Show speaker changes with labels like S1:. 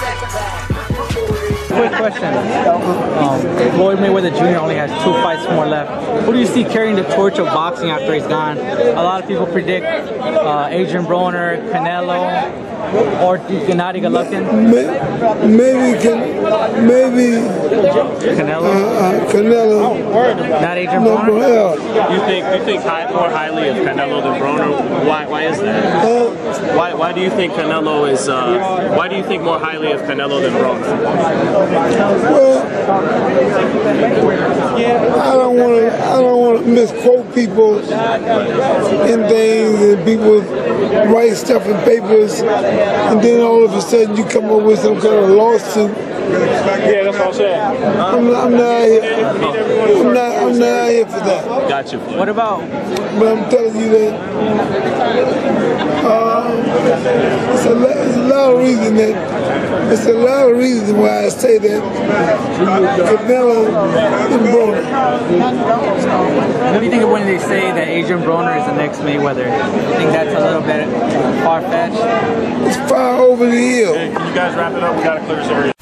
S1: Quick question. Um, Floyd Mayweather Jr. only has two fights more left. Who do you see carrying the torch of boxing after he's gone? A lot of people predict uh, Adrien Broner, Canelo, or Gennady Golovkin.
S2: May- Maybe can maybe
S1: Canelo,
S2: uh, Canelo
S1: not Adrien
S2: number
S1: Broner.
S2: L.
S3: You think you think high, more highly of Canelo than Broner? Why why is that?
S2: Uh,
S3: Why why do you think Canelo is? Uh, why do you think more highly of Canelo than Broner?
S2: Well, I don't want to. I don't want to misquote people in things, and people write stuff in papers, and then all of a sudden you come up with some kind of lawsuit.
S3: Yeah, that's what I'm saying.
S2: I'm, I'm not. I'm not. I'm not here for that.
S3: Got you.
S1: What about
S2: But I'm telling you that uh, it's, a lot, it's a lot of reason that it's a lot of reasons why I say that Canelo and Broner.
S1: what do you think of when they say that Adrien Broner is the next Mayweather? You think that's a little bit far fetched?
S2: It's far over the hill.
S3: Can you guys wrap it up? We gotta clear this area.
S4: Take a step